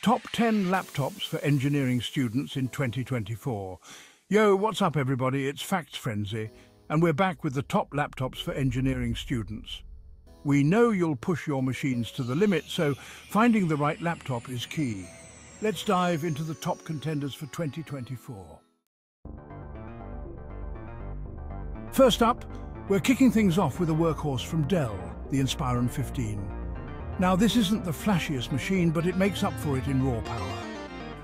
Top 10 laptops for engineering students in 2024. Yo, what's up everybody? It's Facts Frenzy, and we're back with the top laptops for engineering students. We know you'll push your machines to the limit, so finding the right laptop is key. Let's dive into the top contenders for 2024. First up, we're kicking things off with a workhorse from Dell, the Inspiron 15. Now, this isn't the flashiest machine, but it makes up for it in raw power.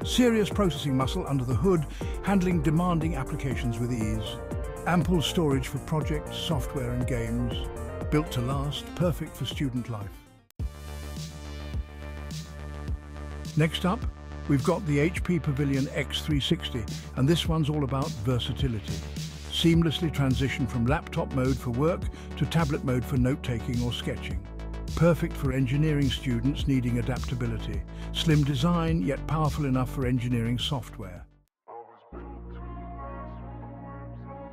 Serious processing muscle under the hood, handling demanding applications with ease. Ample storage for projects, software and games. Built to last, perfect for student life. Next up, we've got the HP Pavilion X360, and this one's all about versatility. Seamlessly transition from laptop mode for work to tablet mode for note-taking or sketching. Perfect for engineering students needing adaptability. Slim design, yet powerful enough for engineering software.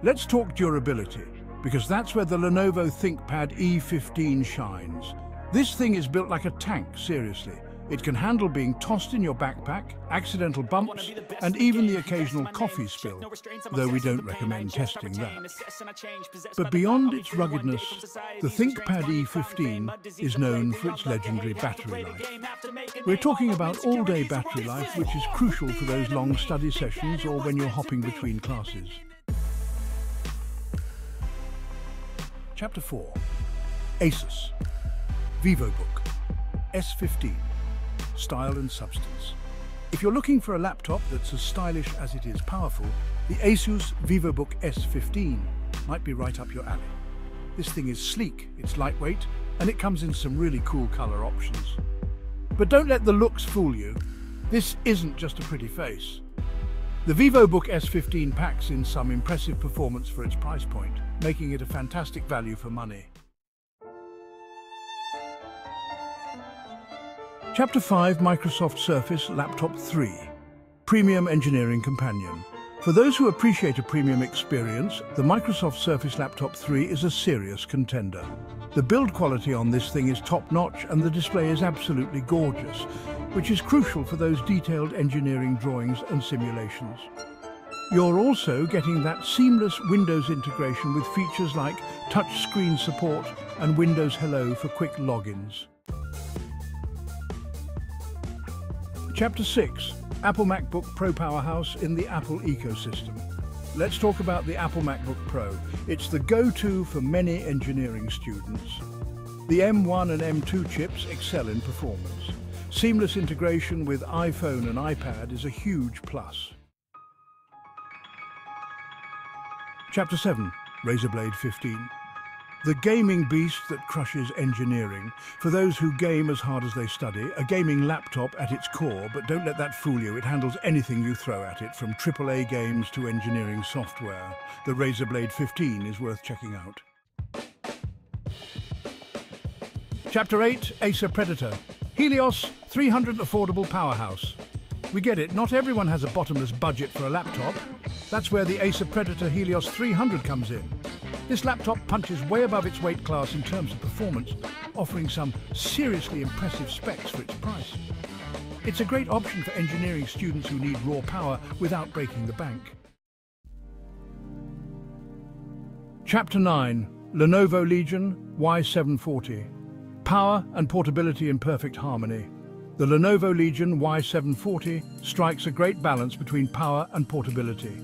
Let's talk durability, because that's where the Lenovo ThinkPad E15 shines. This thing is built like a tank, seriously. It can handle being tossed in your backpack, accidental bumps, and even the occasional coffee spill, though we don't recommend testing that. But beyond its ruggedness, the ThinkPad E15 is known for its legendary battery life. We're talking about all-day battery life, which is crucial for those long study sessions or when you're hopping between classes. Chapter 4 Asus. VivoBook S15 style and substance. If you're looking for a laptop that's as stylish as it is powerful, the Asus VivoBook S15 might be right up your alley. This thing is sleek, it's lightweight, and it comes in some really cool color options. But don't let the looks fool you. This isn't just a pretty face. The VivoBook S15 packs in some impressive performance for its price point, making it a fantastic value for money. Chapter 5 Microsoft Surface Laptop 3 Premium Engineering Companion For those who appreciate a premium experience, the Microsoft Surface Laptop 3 is a serious contender. The build quality on this thing is top-notch and the display is absolutely gorgeous, which is crucial for those detailed engineering drawings and simulations. You're also getting that seamless Windows integration with features like touchscreen support and Windows Hello for quick logins. Chapter 6 Apple MacBook Pro Powerhouse in the Apple ecosystem. Let's talk about the Apple MacBook Pro. It's the go-to for many engineering students. The M1 and M2 chips excel in performance. Seamless integration with iPhone and iPad is a huge plus. Chapter 7 Razer Blade 15 the gaming beast that crushes engineering. For those who game as hard as they study, a gaming laptop at its core, but don't let that fool you, it handles anything you throw at it, from AAA games to engineering software. The Razer Blade 15 is worth checking out. Chapter 8, Acer Predator. Helios, 300 affordable powerhouse. We get it, not everyone has a bottomless budget for a laptop. That's where the Acer Predator Helios 300 comes in. This laptop punches way above its weight class in terms of performance, offering some seriously impressive specs for its price. It's a great option for engineering students who need raw power without breaking the bank. Chapter 9 Lenovo Legion Y740 Power and portability in perfect harmony. The Lenovo Legion Y740 strikes a great balance between power and portability.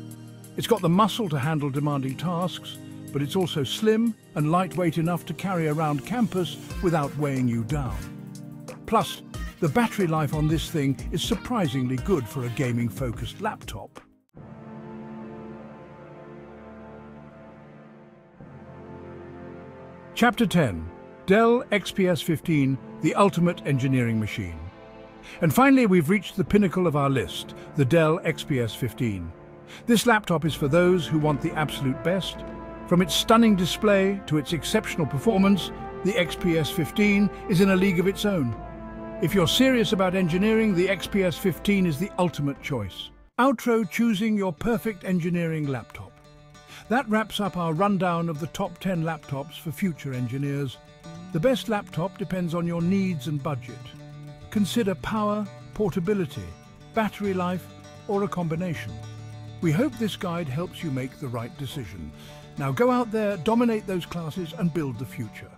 It's got the muscle to handle demanding tasks, but it's also slim and lightweight enough to carry around campus without weighing you down. Plus, the battery life on this thing is surprisingly good for a gaming-focused laptop. Chapter 10 Dell XPS 15, the ultimate engineering machine. And finally, we've reached the pinnacle of our list, the Dell XPS 15. This laptop is for those who want the absolute best from its stunning display to its exceptional performance, the XPS 15 is in a league of its own. If you're serious about engineering, the XPS 15 is the ultimate choice. Outro choosing your perfect engineering laptop. That wraps up our rundown of the top 10 laptops for future engineers. The best laptop depends on your needs and budget. Consider power, portability, battery life, or a combination. We hope this guide helps you make the right decision. Now go out there, dominate those classes and build the future.